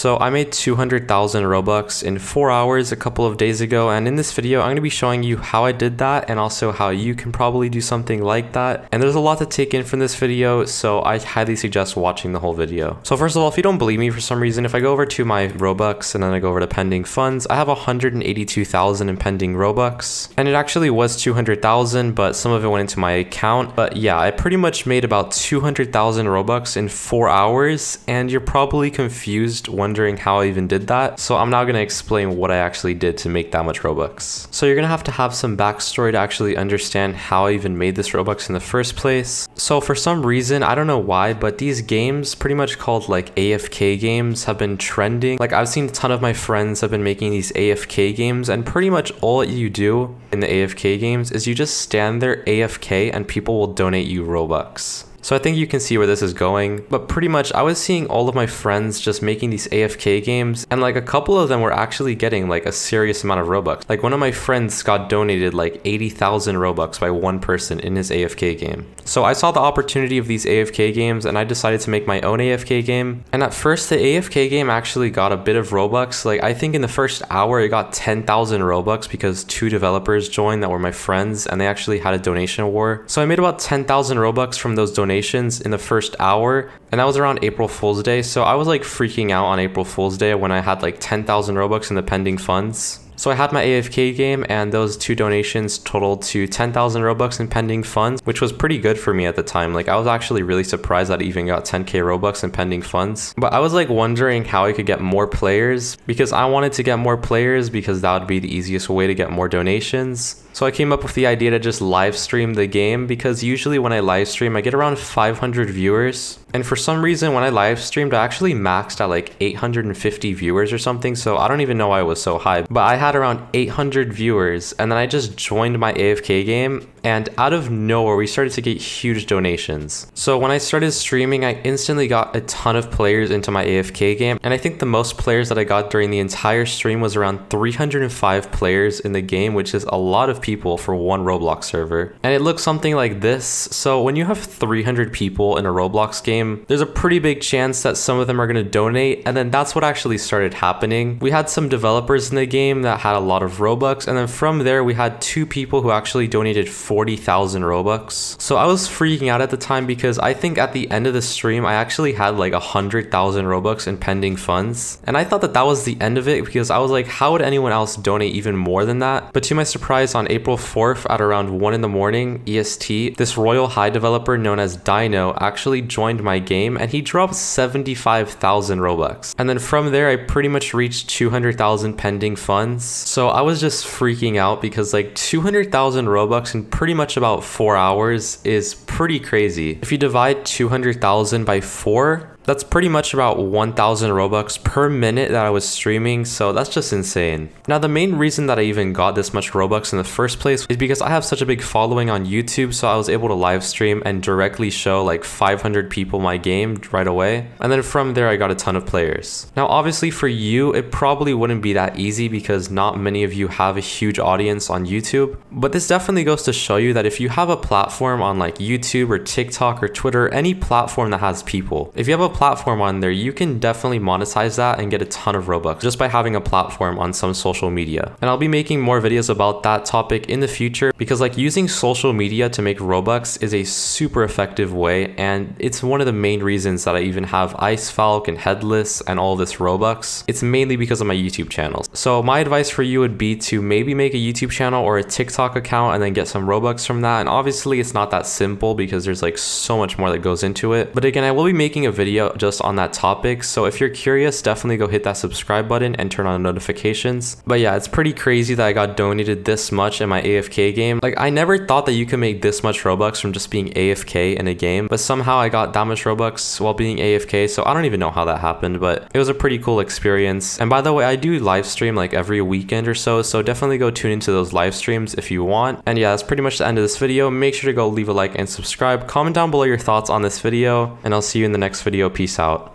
So I made 200,000 Robux in 4 hours a couple of days ago and in this video I'm going to be showing you how I did that and also how you can probably do something like that. And there's a lot to take in from this video so I highly suggest watching the whole video. So first of all if you don't believe me for some reason if I go over to my Robux and then I go over to pending funds I have 182,000 in pending Robux and it actually was 200,000 but some of it went into my account. But yeah I pretty much made about 200,000 Robux in 4 hours and you're probably confused wondering how I even did that. So I'm now going to explain what I actually did to make that much Robux. So you're going to have to have some backstory to actually understand how I even made this Robux in the first place. So for some reason, I don't know why, but these games pretty much called like AFK games have been trending. Like I've seen a ton of my friends have been making these AFK games and pretty much all you do in the AFK games is you just stand there AFK and people will donate you Robux. So I think you can see where this is going, but pretty much I was seeing all of my friends just making these AFK games and like a couple of them were actually getting like a serious amount of Robux. Like one of my friends got donated like 80,000 Robux by one person in his AFK game. So I saw the opportunity of these AFK games and I decided to make my own AFK game. And at first the AFK game actually got a bit of Robux. Like I think in the first hour it got 10,000 Robux because two developers joined that were my friends and they actually had a donation war. So I made about 10,000 Robux from those donations donations in the first hour and that was around April Fool's Day. So I was like freaking out on April Fool's Day when I had like 10,000 Robux in the pending funds. So I had my AFK game and those two donations totaled to 10,000 Robux in pending funds, which was pretty good for me at the time. Like I was actually really surprised that I even got 10k Robux in pending funds. But I was like wondering how I could get more players because I wanted to get more players because that would be the easiest way to get more donations. So I came up with the idea to just live stream the game because usually when I live stream, I get around 500 viewers. And for some reason, when I live streamed, I actually maxed at like 850 viewers or something. So I don't even know why it was so high, but I had around 800 viewers. And then I just joined my AFK game and out of nowhere we started to get huge donations. So when I started streaming, I instantly got a ton of players into my AFK game, and I think the most players that I got during the entire stream was around 305 players in the game, which is a lot of people for one Roblox server. And it looks something like this. So when you have 300 people in a Roblox game, there's a pretty big chance that some of them are going to donate, and then that's what actually started happening. We had some developers in the game that had a lot of Robux, and then from there we had two people who actually donated 40,000 Robux. So I was freaking out at the time because I think at the end of the stream, I actually had like 100,000 Robux in pending funds. And I thought that that was the end of it because I was like, how would anyone else donate even more than that? But to my surprise, on April 4th at around 1 in the morning EST, this Royal High developer known as Dino actually joined my game and he dropped 75,000 Robux. And then from there, I pretty much reached 200,000 pending funds. So I was just freaking out because like 200,000 Robux in pretty much about four hours is pretty crazy. If you divide 200,000 by four, that's pretty much about 1000 Robux per minute that I was streaming, so that's just insane. Now the main reason that I even got this much Robux in the first place is because I have such a big following on YouTube, so I was able to live stream and directly show like 500 people my game right away. And then from there I got a ton of players. Now obviously for you, it probably wouldn't be that easy because not many of you have a huge audience on YouTube, but this definitely goes to show you that if you have a platform on like YouTube or TikTok or Twitter, any platform that has people, if you have a platform on there, you can definitely monetize that and get a ton of Robux just by having a platform on some social media. And I'll be making more videos about that topic in the future because like using social media to make Robux is a super effective way and it's one of the main reasons that I even have Ice Valk and Headless and all this Robux. It's mainly because of my YouTube channels. So my advice for you would be to maybe make a YouTube channel or a TikTok account and then get some Robux from that. And obviously it's not that simple because there's like so much more that goes into it. But again, I will be making a video video just on that topic. So if you're curious, definitely go hit that subscribe button and turn on notifications. But yeah, it's pretty crazy that I got donated this much in my AFK game. Like I never thought that you could make this much Robux from just being AFK in a game, but somehow I got that much Robux while being AFK. So I don't even know how that happened, but it was a pretty cool experience. And by the way, I do live stream like every weekend or so. So definitely go tune into those live streams if you want. And yeah, that's pretty much the end of this video. Make sure to go leave a like and subscribe. Comment down below your thoughts on this video and I'll see you in the next video. Peace out.